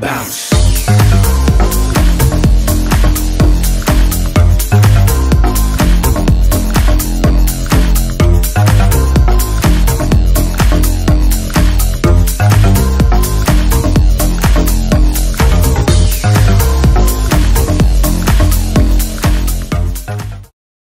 bounce.